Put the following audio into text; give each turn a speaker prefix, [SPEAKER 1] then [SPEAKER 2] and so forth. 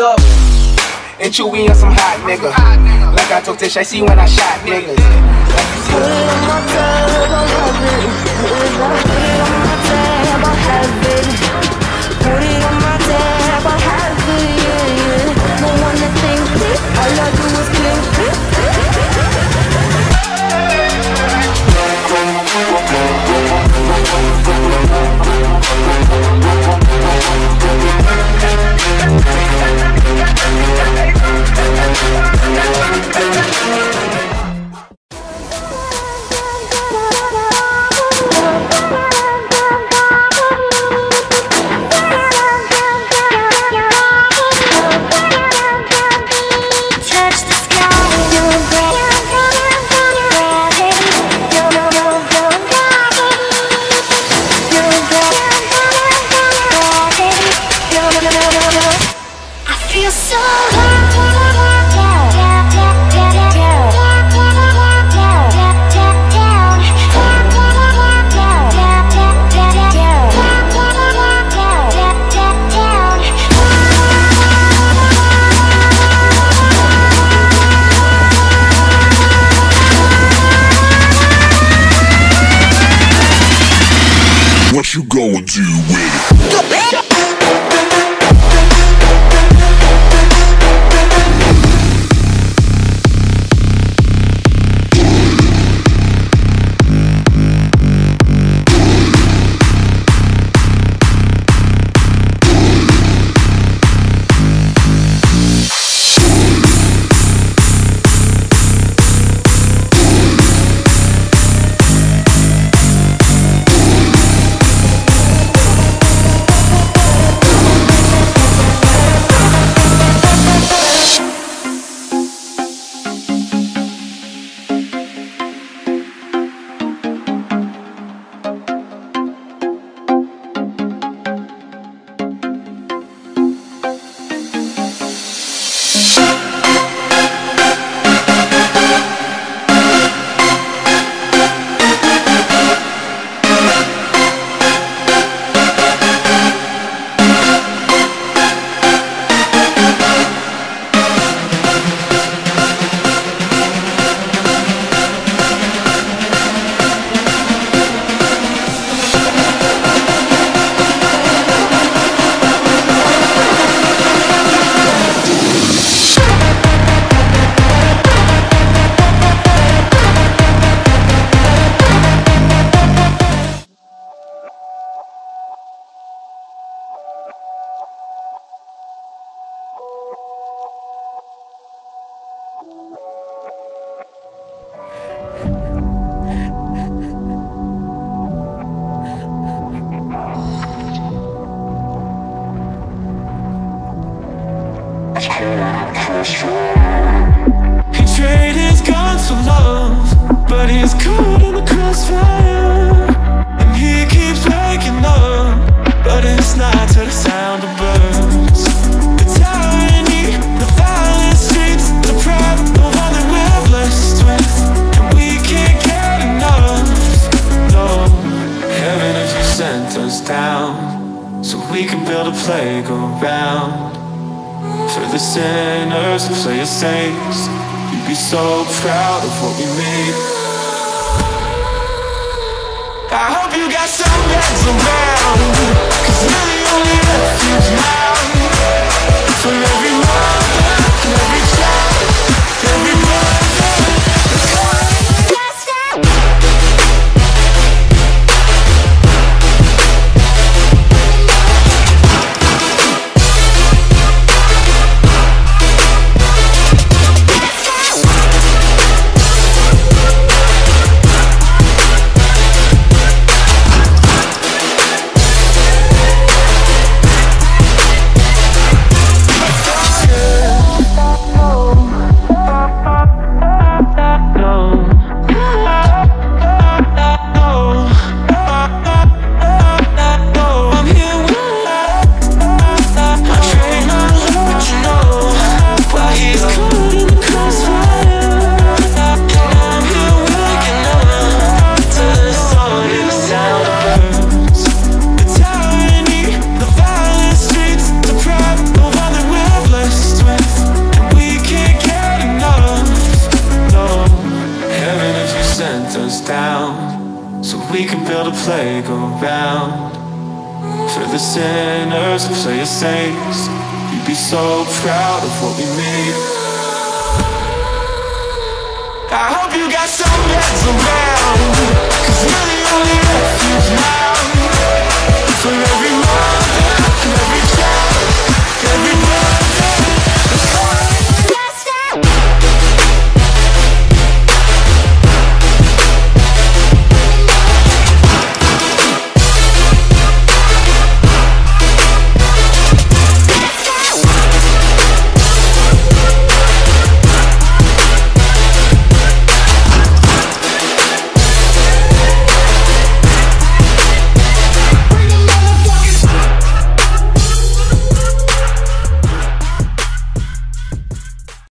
[SPEAKER 1] Up. And chewy on some hot nigga. Like I told Tish, I see when I shot niggas.
[SPEAKER 2] Put
[SPEAKER 3] You gonna do with it?
[SPEAKER 4] He traded his guns for love, but he's caught in the crossfire. And he keeps waking up, but it's not to the sound of birds. The tyranny, the violent streets, the pride all that we're blessed with. And we can't get enough. No, heaven, sent us down, so we can build a playground. The sinners for your saints. You'd be so proud of what we made. I hope you got some beds around. Cause the only refuge now play go round. For the sinners, who for your saints, you'd be so proud of what we made. I hope you got some heads around, cause you're the only refuge now.